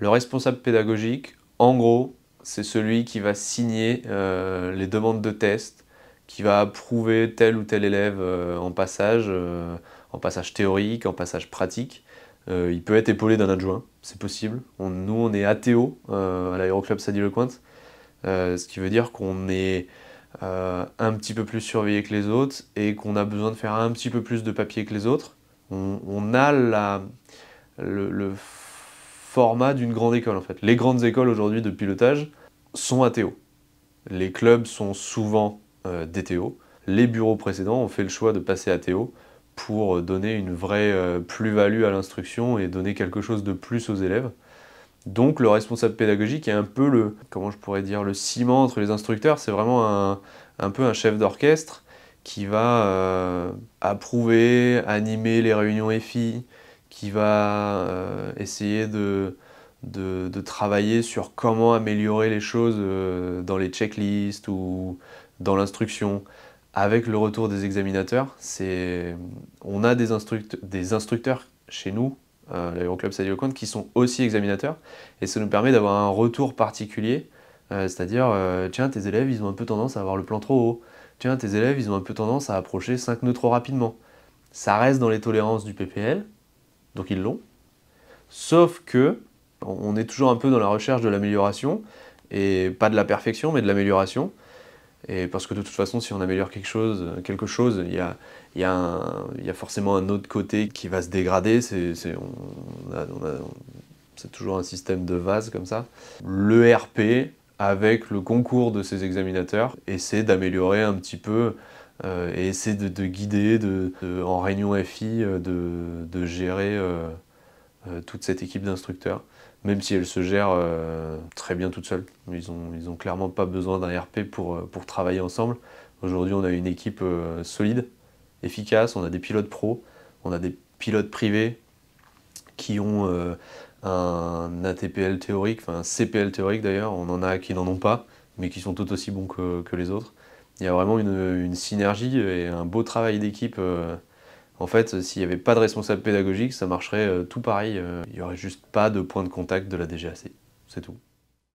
Le responsable pédagogique, en gros, c'est celui qui va signer euh, les demandes de test, qui va approuver tel ou tel élève euh, en passage, euh, en passage théorique, en passage pratique. il peut être épaulé d'un adjoint, c'est possible. nous, on est ATO à l'aéroclub Sadi-le-Cointe, ce qui veut dire qu'on est un petit peu plus surveillé que les autres et qu'on a besoin de faire un petit peu plus de papier que les autres. On, a le format d'une grande école en fait. Les grandes écoles aujourd'hui de pilotage sont ATO. Les clubs sont souvent euh, DTO. Les bureaux précédents ont fait le choix de passer ATO pour donner une vraie euh, plus-value à l'instruction et donner quelque chose de plus aux élèves. Donc le responsable pédagogique est un peu le, comment je pourrais dire, le ciment entre les instructeurs. C'est vraiment un, un, peu un chef d'orchestre qui va euh, approuver, animer les réunions FI, qui va euh, essayer de, de, travailler sur comment améliorer les choses euh, dans les checklists ou dans l'instruction avec le retour des examinateurs. On a des, des, instructeurs chez nous, à l'Aéroclub Sadio qui sont aussi examinateurs et ça nous permet d'avoir un retour particulier, euh, c'est-à-dire, tiens, tes élèves, ils ont un peu tendance à avoir le plan trop haut, tiens, tes élèves, ils ont un peu tendance à approcher 5 nœuds trop rapidement. Ça reste dans les tolérances du PPL, donc ils l'ont. Sauf que on est toujours un peu dans la recherche de l'amélioration, et pas de la perfection, mais de l'amélioration. Et parce que de toute façon, si on améliore quelque chose, quelque chose il, y a, forcément un autre côté qui va se dégrader. C'est toujours un système de vase comme ça. Le RP, avec le concours de ces examinateurs, essaie d'améliorer un petit peu et essaie de, guider de, en réunion FI, euh, de, gérer euh, toute cette équipe d'instructeurs, même si elle se gère très bien toute seule. Ils n'ont ont clairement pas besoin d'un RP pour travailler ensemble. Aujourd'hui, on a une équipe solide, efficace, on a des pilotes pros, on a des pilotes privés qui ont un ATPL théorique, enfin un CPL théorique d'ailleurs, on en a qui n'en ont pas, mais qui sont tout aussi bons que les autres il y a vraiment une, synergie et un beau travail d'équipe. Euh. En fait, s'il n'y avait pas de responsable pédagogique, ça marcherait euh, tout pareil. Euh. Il n'y aurait juste pas de point de contact de la DGAC. C'est tout.